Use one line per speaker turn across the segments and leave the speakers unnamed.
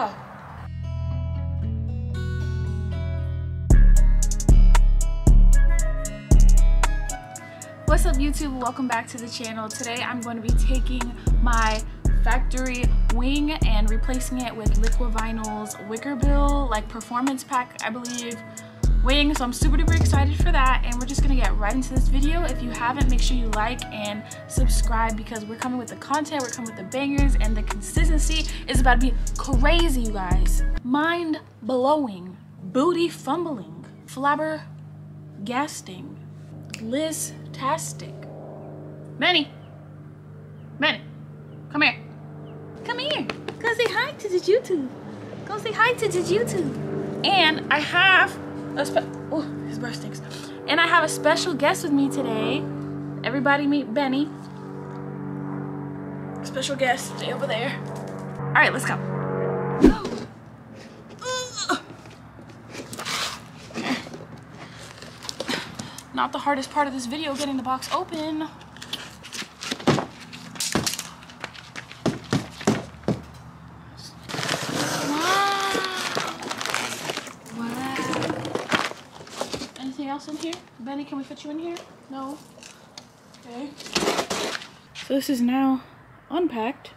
Oh. What's up YouTube? Welcome back to the channel. Today I'm going to be taking my factory wing and replacing it with Liquivinyl's Wickerbill like performance pack I believe wing so I'm super duper excited for that and we're just gonna get right into this video. If you haven't make sure you like and subscribe because we're coming with the content we're coming with the bangers and the consistency is about to be crazy you guys. Mind blowing booty fumbling flabber gasting Liz tastic Manny Manny come here. Come here. Go say hi to the YouTube. Go say hi to the YouTube. And I have oh, his breath stinks. And I have a special guest with me today. Everybody meet Benny. Special guest, stay over there. All right, let's go. Not the hardest part of this video, getting the box open. In here? Benny, can we fit you in here? No. Okay. So this is now unpacked.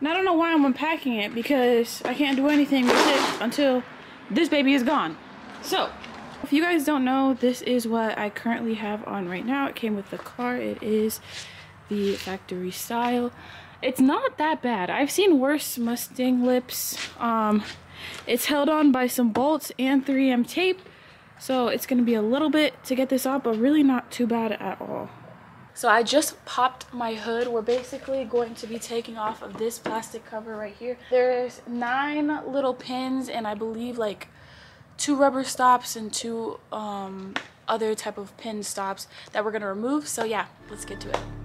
And I don't know why I'm unpacking it because I can't do anything with it until this baby is gone. So, if you guys don't know, this is what I currently have on right now. It came with the car. It is the factory style. It's not that bad. I've seen worse Mustang lips. Um, it's held on by some bolts and 3M tape so it's gonna be a little bit to get this off, but really not too bad at all. So I just popped my hood. We're basically going to be taking off of this plastic cover right here. There's nine little pins and I believe like two rubber stops and two um, other type of pin stops that we're gonna remove. So yeah, let's get to it.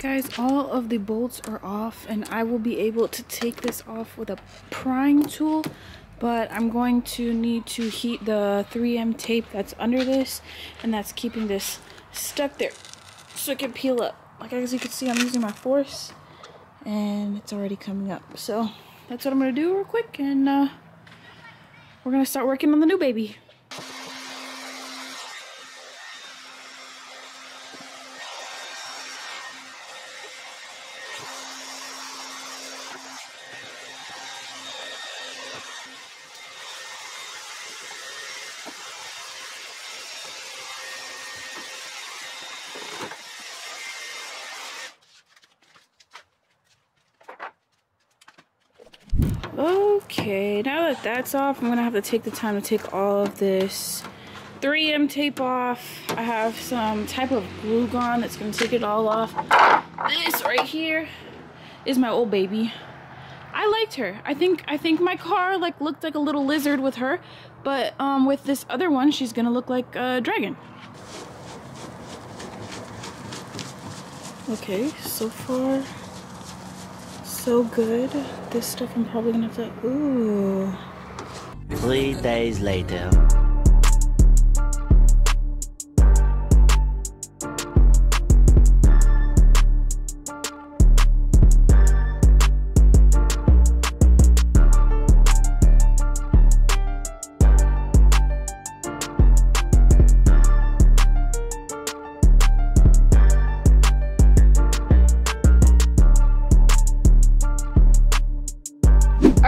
Guys all of the bolts are off and I will be able to take this off with a prying tool but I'm going to need to heat the 3M tape that's under this and that's keeping this stuck there so it can peel up. Like as you can see I'm using my force and it's already coming up. So that's what I'm gonna do real quick and uh, we're gonna start working on the new baby Okay, now that that's off, I'm gonna have to take the time to take all of this 3M tape off. I have some type of glue gun that's gonna take it all off. This right here is my old baby. I liked her. I think I think my car like looked like a little lizard with her, but um, with this other one, she's gonna look like a dragon. Okay, so far so good. This stuff I'm probably gonna have to, ooh.
Three days later.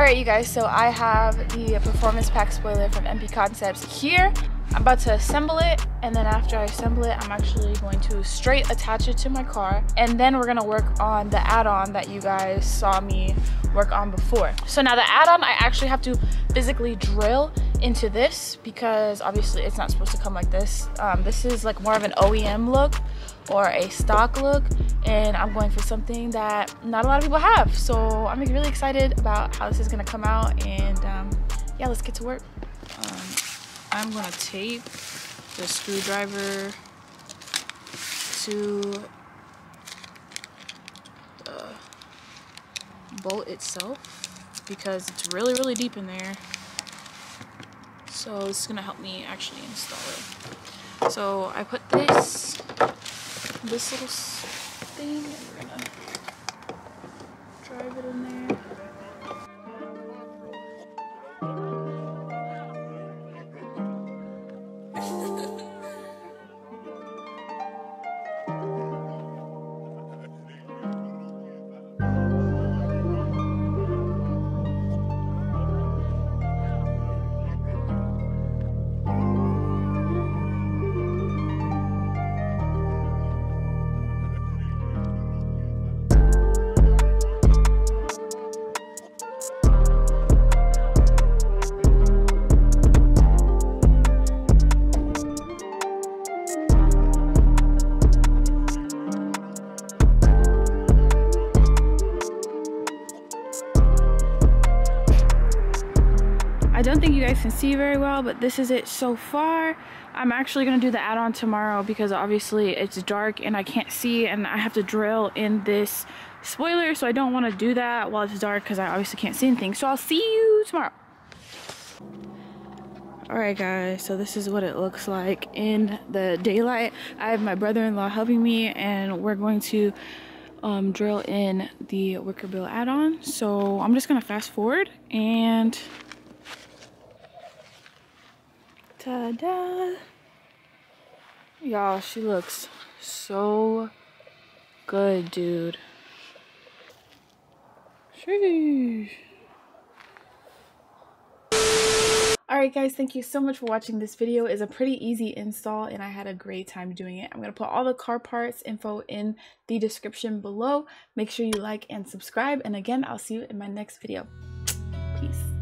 Alright you guys, so I have the Performance Pack spoiler from MP Concepts here. I'm about to assemble it and then after I assemble it, I'm actually going to straight attach it to my car and then we're gonna work on the add-on that you guys saw me work on before. So now the add-on, I actually have to physically drill into this because obviously it's not supposed to come like this. Um, this is like more of an OEM look or a stock look and I'm going for something that not a lot of people have. So I'm really excited about how this is gonna come out and um, yeah, let's get to work. Um, I'm gonna tape the screwdriver to the bolt itself because it's really, really deep in there. So this is gonna help me actually install it. So I put this this little I don't think you guys can see very well, but this is it so far. I'm actually gonna do the add-on tomorrow because obviously it's dark and I can't see and I have to drill in this spoiler, so I don't wanna do that while it's dark because I obviously can't see anything. So I'll see you tomorrow. Alright guys, so this is what it looks like in the daylight. I have my brother-in-law helping me and we're going to um, drill in the Wickerbill add-on. So I'm just gonna fast forward and Ta-da! Y'all, she looks so good, dude. Sheesh. Alright guys, thank you so much for watching this video. It's a pretty easy install and I had a great time doing it. I'm going to put all the car parts info in the description below. Make sure you like and subscribe and again, I'll see you in my next video. Peace.